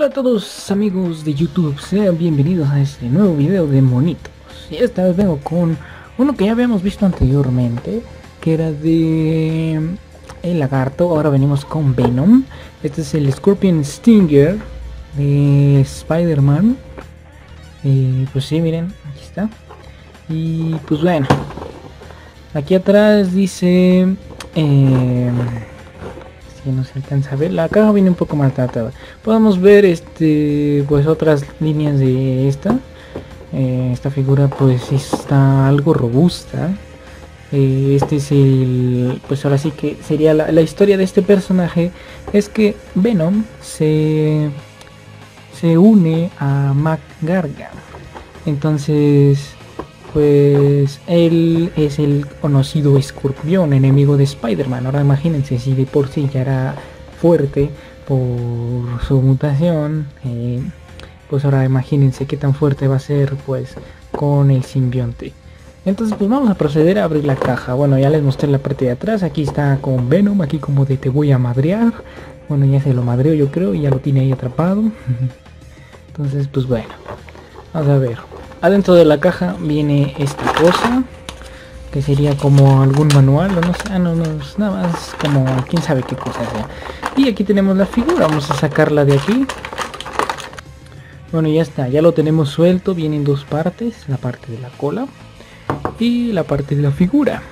Hola a todos amigos de YouTube, sean bienvenidos a este nuevo video de monitos. Y esta vez vengo con uno que ya habíamos visto anteriormente, que era de el lagarto, ahora venimos con Venom. Este es el Scorpion Stinger de Spider-Man. Y pues sí, miren, aquí está. Y pues bueno, aquí atrás dice... Eh, si no se alcanza a ver. La caja viene un poco maltratada podemos ver este pues otras líneas de esta. Eh, esta figura pues está algo robusta. Eh, este es el pues ahora sí que sería la, la, historia de este personaje. Es que Venom se se une a Mac Gargan. Entonces pues él es el conocido escorpión, enemigo de Spider-Man. Ahora imagínense si de por sí ya era fuerte por su mutación, eh, pues ahora imagínense qué tan fuerte va a ser pues con el simbionte. Entonces pues vamos a proceder a abrir la caja. Bueno, ya les mostré la parte de atrás. Aquí está con Venom, aquí como de te voy a madrear. Bueno, ya se lo madreo yo creo y ya lo tiene ahí atrapado. Entonces pues bueno, vamos a ver. Adentro de la caja viene esta cosa. Que sería como algún manual o no sé, no, no, nada más como quién sabe qué cosa sea. Y aquí tenemos la figura, vamos a sacarla de aquí. Bueno, ya está, ya lo tenemos suelto, viene en dos partes, la parte de la cola y la parte de la figura.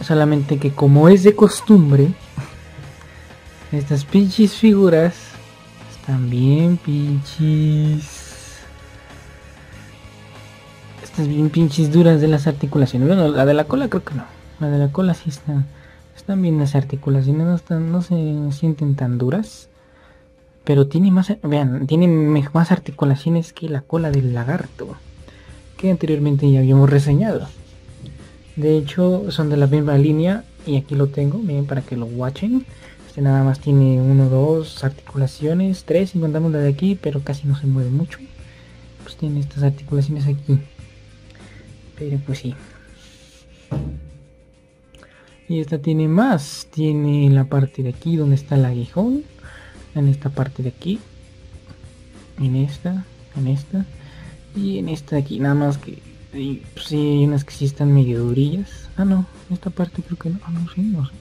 Solamente que como es de costumbre, estas pinches figuras están bien pinches bien pinches duras de las articulaciones. Bueno, la de la cola creo que no. La de la cola sí está. Están bien las articulaciones, no, están, no se sienten tan duras. Pero tiene más, vean, tiene más articulaciones que la cola del lagarto. Que anteriormente ya habíamos reseñado. De hecho, son de la misma línea. Y aquí lo tengo, miren, para que lo watchen. Este nada más tiene uno, dos articulaciones, tres si contamos la de aquí, pero casi no se mueve mucho. Pues tiene estas articulaciones aquí. Pero pues sí. Y esta tiene más. Tiene la parte de aquí donde está el aguijón. En esta parte de aquí. En esta. En esta. Y en esta de aquí. Nada más que... Y, pues, sí, hay unas que sí están medio durillas. Ah, no. Esta parte creo que no. Ah, no, sí, no sé.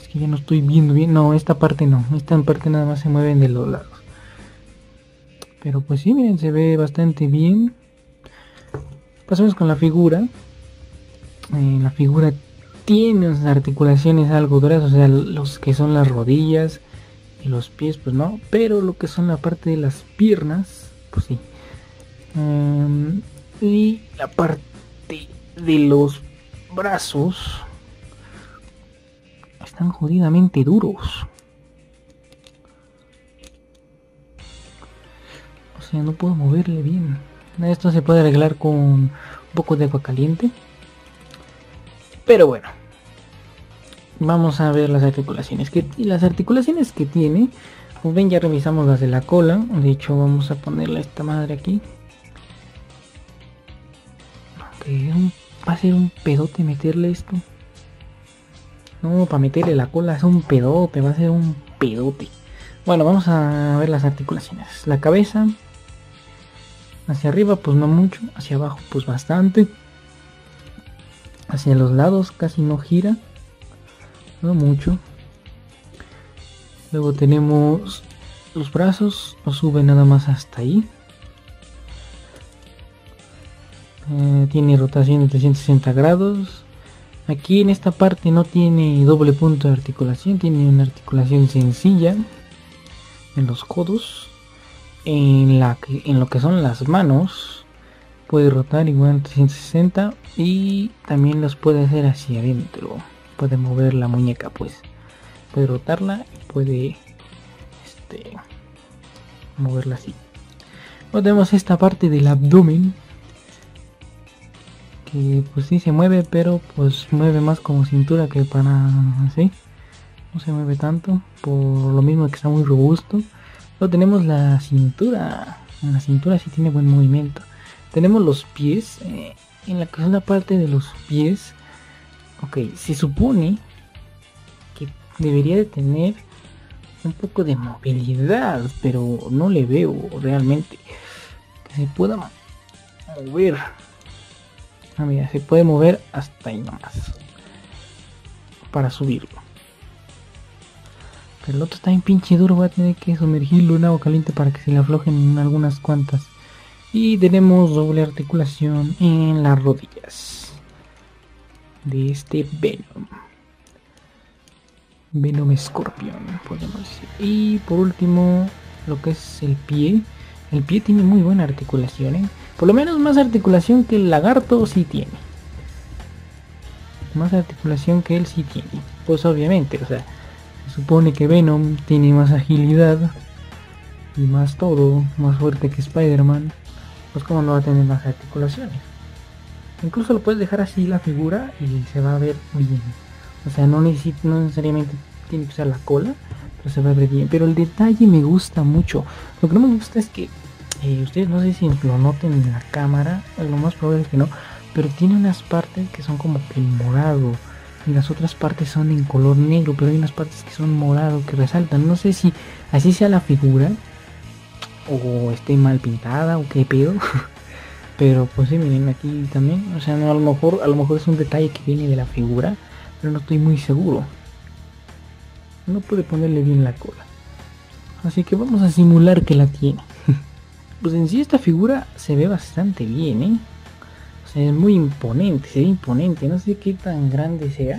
Es que ya no estoy viendo bien. No, esta parte no. Esta parte nada más se mueven de los lados. Pero pues sí, miren, se ve bastante bien. Pasamos con la figura. Eh, la figura tiene unas articulaciones algo duras, o sea, los que son las rodillas y los pies, pues no. Pero lo que son la parte de las piernas, pues sí. Um, y la parte de los brazos están jodidamente duros. O sea, no puedo moverle bien. Esto se puede arreglar con un poco de agua caliente. Pero bueno. Vamos a ver las articulaciones. Que, las articulaciones que tiene. Como ven ya revisamos las de la cola. De hecho vamos a ponerle esta madre aquí. va a ser un pedote meterle esto. No, para meterle la cola es un pedote. Va a ser un pedote. Bueno, vamos a ver las articulaciones. La cabeza, Hacia arriba pues no mucho, hacia abajo pues bastante. Hacia los lados casi no gira, no mucho. Luego tenemos los brazos, no sube nada más hasta ahí. Eh, tiene rotación de 360 grados. Aquí en esta parte no tiene doble punto de articulación, tiene una articulación sencilla en los codos en, la en lo que son las manos puede rotar igual 360 y también los puede hacer hacia adentro. Puede mover la muñeca pues. Puede rotarla y puede este moverla así. Luego tenemos esta parte del abdomen que pues sí se mueve pero pues mueve más como cintura que para así no se mueve tanto por lo mismo que está muy robusto tenemos la cintura. La cintura sí tiene buen movimiento. Tenemos los pies. Eh, en la segunda parte de los pies. Ok, se supone que debería de tener un poco de movilidad, pero no le veo realmente que se pueda mover. Ah, mira, se puede mover hasta ahí nomás. Para subirlo. Pero el otro está bien pinche duro, voy a tener que sumergirlo en agua caliente para que se le aflojen algunas cuantas. Y tenemos doble articulación en las rodillas. De este Venom. Venom Scorpion, podemos decir. Y por último, lo que es el pie. El pie tiene muy buena articulación, ¿eh? Por lo menos más articulación que el lagarto sí tiene. Más articulación que él sí tiene. Pues obviamente, o sea, se supone que Venom tiene más agilidad y más todo, más fuerte que Spider-Man. Pues como no va a tener más articulaciones. Incluso lo puedes dejar así la figura y se va a ver bien. O sea, no, necesita, no necesariamente tiene que usar la cola, pero se va a ver bien. Pero el detalle me gusta mucho. Lo que no me gusta es que eh, ustedes no sé si lo noten en la cámara, lo más probable es que no, pero tiene unas partes que son como que morado y las otras partes son en color negro, pero hay unas partes que son morado que resaltan. No sé si así sea la figura o esté mal pintada o qué pedo. pero pues sí, miren aquí también, o sea, no, a lo mejor a lo mejor es un detalle que viene de la figura, pero no estoy muy seguro. No puede ponerle bien la cola. Así que vamos a simular que la tiene. pues en sí esta figura se ve bastante bien, ¿eh? Es muy imponente, se imponente. No sé qué tan grande sea.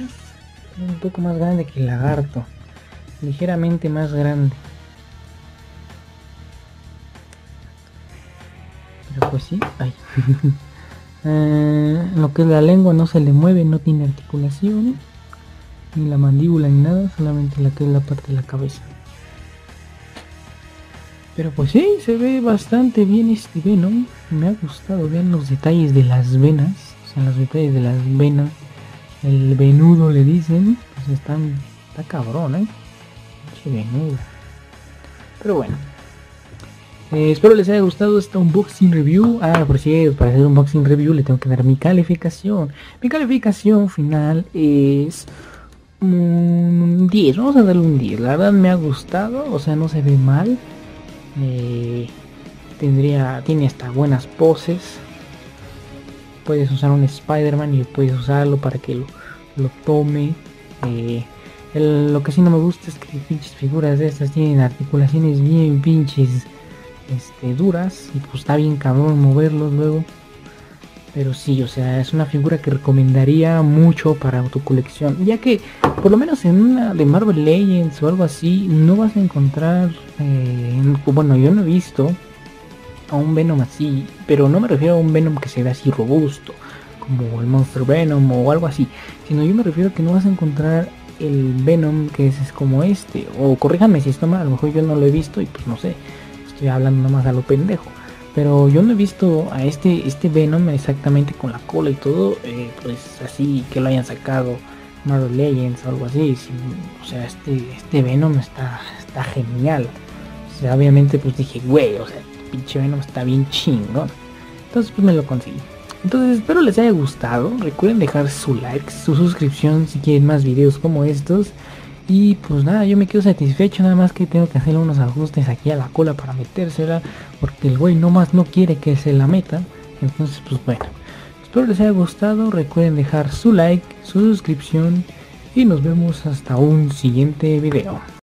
Un poco más grande que el lagarto. Ligeramente más grande. Pero pues sí, ay. Eh, lo que es la lengua no se le mueve, no tiene articulación. Ni la mandíbula ni nada, solamente la que es la parte de la cabeza. Pero pues sí, se ve bastante bien este Venom. Me ha gustado. Vean los detalles de las venas. O sea, los detalles de las venas. El venudo le dicen. Pues están. Está cabrón, eh. venudo. Pero bueno. Eh, espero les haya gustado esta unboxing review. Ah, por cierto, para hacer un unboxing review le tengo que dar mi calificación. Mi calificación final es un 10. Vamos a darle un 10. La verdad me ha gustado. O sea, no se ve mal. Eh, tendría, tiene hasta buenas poses. Puedes usar un Spider-Man y puedes usarlo para que lo, tome. Eh, lo que sí no me gusta es que pinches figuras de estas tienen articulaciones bien pinches este, duras. Y pues está bien cabrón moverlos luego. Pero sí, o sea, es una figura que recomendaría mucho para tu colección. Ya que, por lo menos en una de Marvel Legends o algo así, no vas a encontrar... Eh, bueno, yo no he visto a un Venom así. Pero no me refiero a un Venom que se vea así robusto. Como el Monster Venom o algo así. Sino yo me refiero a que no vas a encontrar el Venom que es, como este. O corríjame si esto mal, a lo mejor yo no lo he visto y pues no sé. Estoy hablando nomás a lo pendejo pero yo no he visto a este este Venom exactamente con la cola y todo eh, pues así que lo hayan sacado Marvel Legends o algo así o sea este este Venom está está genial. O sea obviamente pues dije güey o sea pinche Venom está bien chingón. Entonces pues me lo conseguí. Entonces espero les haya gustado. Recuerden dejar su like su suscripción si quieren más videos como estos y pues nada, yo me quedo satisfecho, nada más que tengo que hacer unos ajustes aquí a la cola para metérsela, porque el güey nomás no quiere que se la meta. Entonces, pues bueno, espero les haya gustado, recuerden dejar su like, su suscripción y nos vemos hasta un siguiente video.